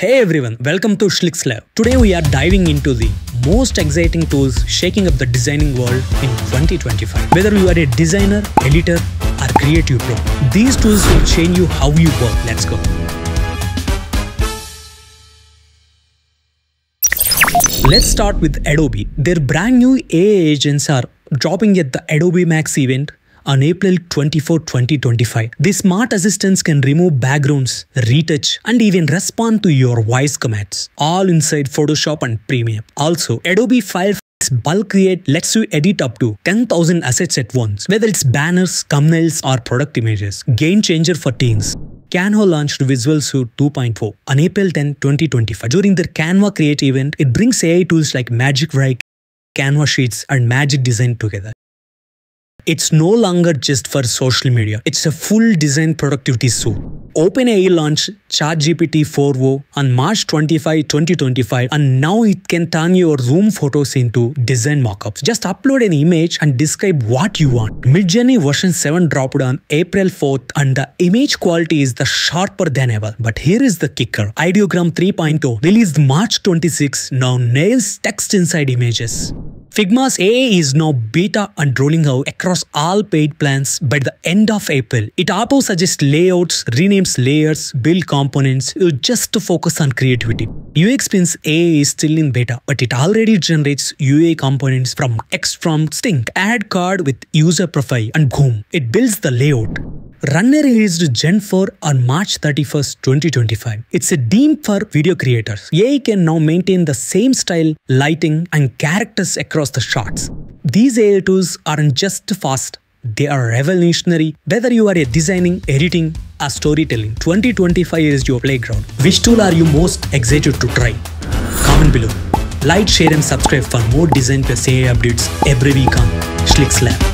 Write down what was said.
Hey everyone, welcome to ShlixLab. Today we are diving into the most exciting tools shaking up the designing world in 2025. Whether you are a designer, editor, or creative pro, these tools will change you how you work. Let's go. Let's start with Adobe. Their brand new AI agents are dropping at the Adobe Max event on April 24, 2025. The smart assistants can remove backgrounds, retouch, and even respond to your voice commands, all inside Photoshop and Premiere. Also, Adobe Firefly Bulk Create lets you edit up to 10,000 assets at once, whether it's banners, thumbnails, or product images. Game changer for teens. Canva launched Visual Suite 2.4 on April 10, 2025. During their Canva Create event, it brings AI tools like Magic Write, Canva Sheets, and Magic Design together. It's no longer just for social media. It's a full design productivity suite. OpenAI launched ChatGPT 4o on March 25, 2025 and now it can turn your room photos into design mockups. Just upload an image and describe what you want. Midjourney version 7 dropped on April 4th and the image quality is the sharper than ever. But here is the kicker. Ideogram 3.0 released March 26 now nails text inside images. Figma's AI is now beta and rolling out across all paid plans by the end of April. It also suggests layouts, renames layers, build components just to focus on creativity. UXPin's is still in beta, but it already generates UI components from text from Stink, Add card with user profile and boom, it builds the layout. Runway released Gen 4 on March 31st, 2025. It's a theme for video creators. AI can now maintain the same style, lighting, and characters across the shots. These AI tools aren't just fast, they are revolutionary. Whether you are a designing, editing, or storytelling, 2025 is your playground. Which tool are you most excited to try? Comment below. Like, share, and subscribe for more design plus AI updates every week on ShlixLab.